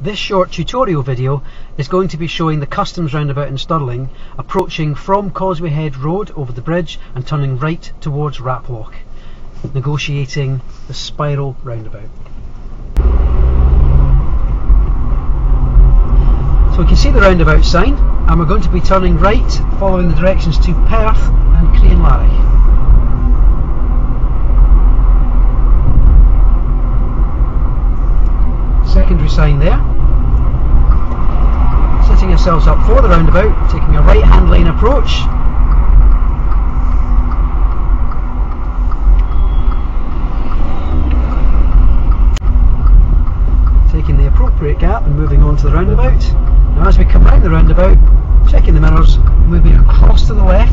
This short tutorial video is going to be showing the customs roundabout in Stirling approaching from Causewayhead Road over the bridge and turning right towards Raploch, negotiating the spiral roundabout. So we can see the roundabout sign and we're going to be turning right following the directions to Perth and Crianlarich. Secondary sign there. Setting ourselves up for the roundabout, taking a right hand lane approach. Taking the appropriate gap and moving on to the roundabout. Now as we come round the roundabout, checking the mirrors, moving across to the left